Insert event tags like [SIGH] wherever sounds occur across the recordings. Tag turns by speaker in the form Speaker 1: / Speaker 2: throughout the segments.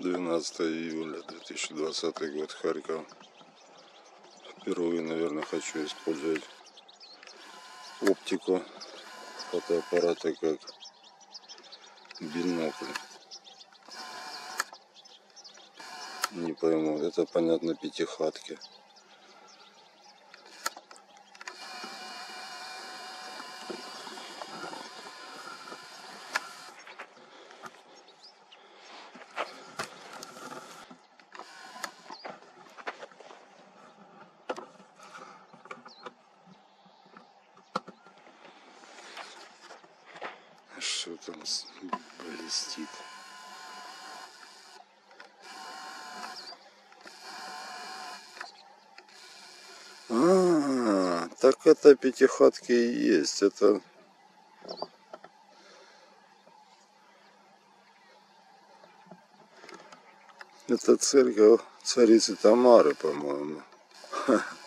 Speaker 1: 12 июля 2020 год, Харьков. Впервые, наверное, хочу использовать оптику фотоаппарата как бинокль. Не пойму, это понятно пятихатки. Что там блестит? А, так это пятихатки и есть. Это это церковь царицы Тамары, по-моему. [LAUGHS]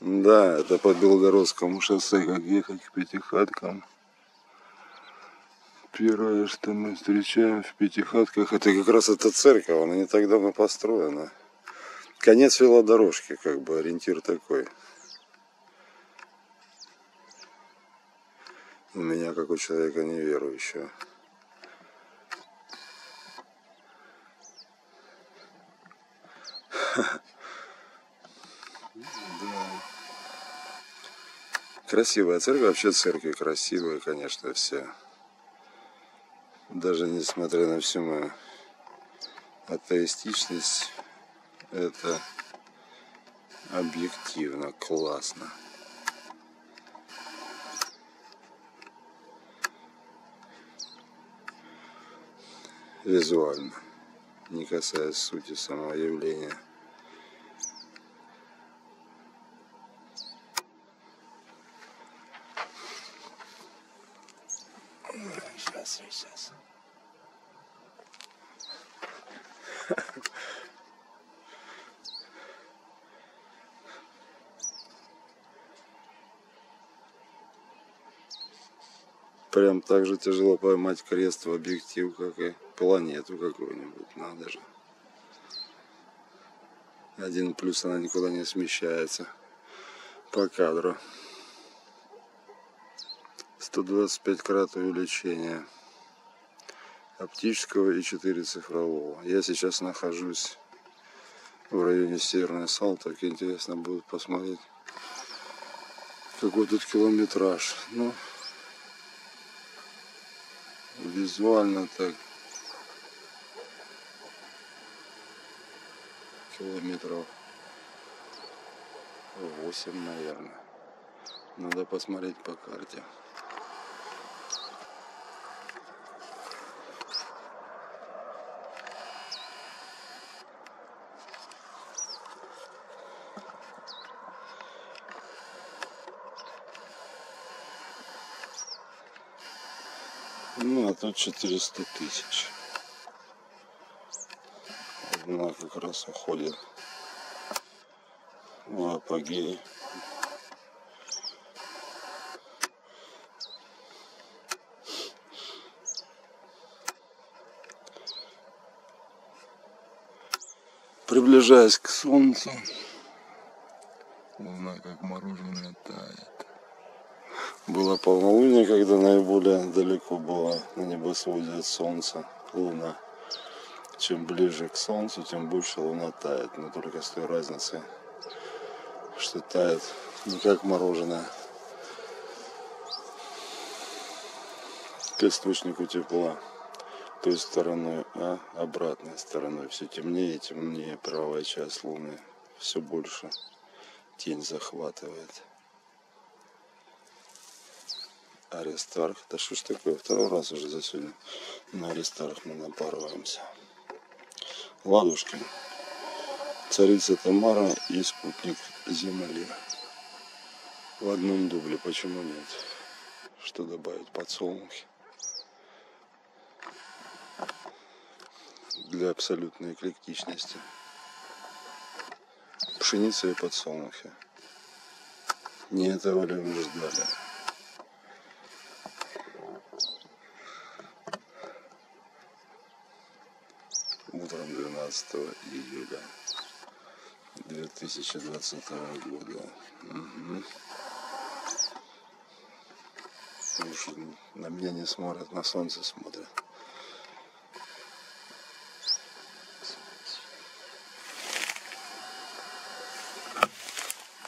Speaker 1: Да, это по Белгородскому шоссе, как ехать к Пятихаткам. Первое, что мы встречаем в Пятихатках, это как раз эта церковь, она не так давно построена. Конец велодорожки, как бы ориентир такой. У меня, как у человека неверующего. Да. [LAUGHS] Красивая церковь, вообще церкви красивые, конечно, все. Даже несмотря на всю мою атеистичность, это объективно классно. Визуально, не касаясь сути самого явления. Сейчас, сейчас. Прям так же тяжело поймать крест в объектив, как и планету какую-нибудь. Надо же. Один плюс она никуда не смещается по кадру. 125 крат увеличения оптического и 4 цифрового. Я сейчас нахожусь в районе Северной Салтовки. Интересно будет посмотреть, какой тут километраж. Ну, визуально так километров 8, наверное. Надо посмотреть по карте. Ну, а тут 400 тысяч. Одна как раз уходит в апогей. Приближаясь к солнцу, луна как мороженое тает. Было полнолуние, когда наиболее далеко было на небосводе от солнца луна. Чем ближе к солнцу, тем больше луна тает. Но только с той разницей, что тает не как мороженое к источнику тепла той стороной, а обратной стороной. Все темнее и темнее правая часть Луны. Все больше тень захватывает. Аристарх. Да что ж такое? Второй раз уже за сегодня на Аристарх мы напарываемся. Ладушки. Царица Тамара и спутник Земли. В одном дубле. Почему нет? Что добавить? Подсолнухи. Для абсолютной эклектичности. Пшеница и подсолнухи. Не этого ли вы ждали? 15 июля 2020 года. Угу. Уж на меня не смотрят, на солнце смотрят.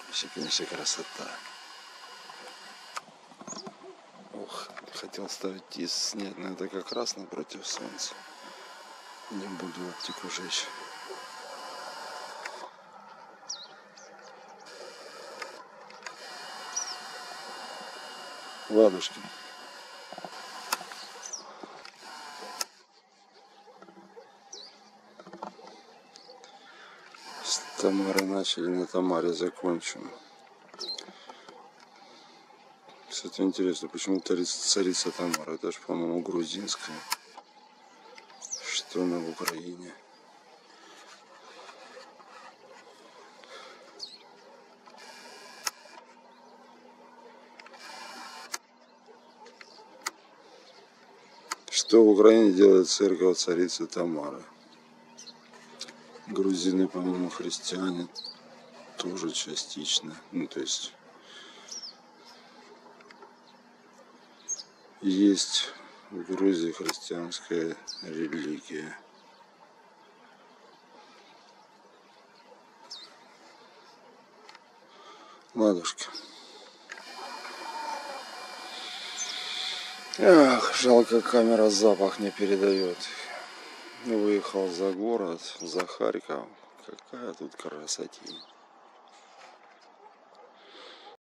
Speaker 1: Вообще, красота. Ох, хотел ставить и снять, но это как раз напротив солнца. Не буду оптику жечь. Ладушки. С Тамары начали, на Тамаре закончим. Кстати, интересно, почему царица Тамара? Это же, по-моему, грузинская. Что она в Украине? Что в Украине делает церковь царицы Тамары? Грузины, по-моему, христиане тоже частично. Ну, то есть есть в Грузии христианская религия. Ладушки. Ах, жалко, камера запах не передает. Выехал за город, за Харьков. Какая тут красотень.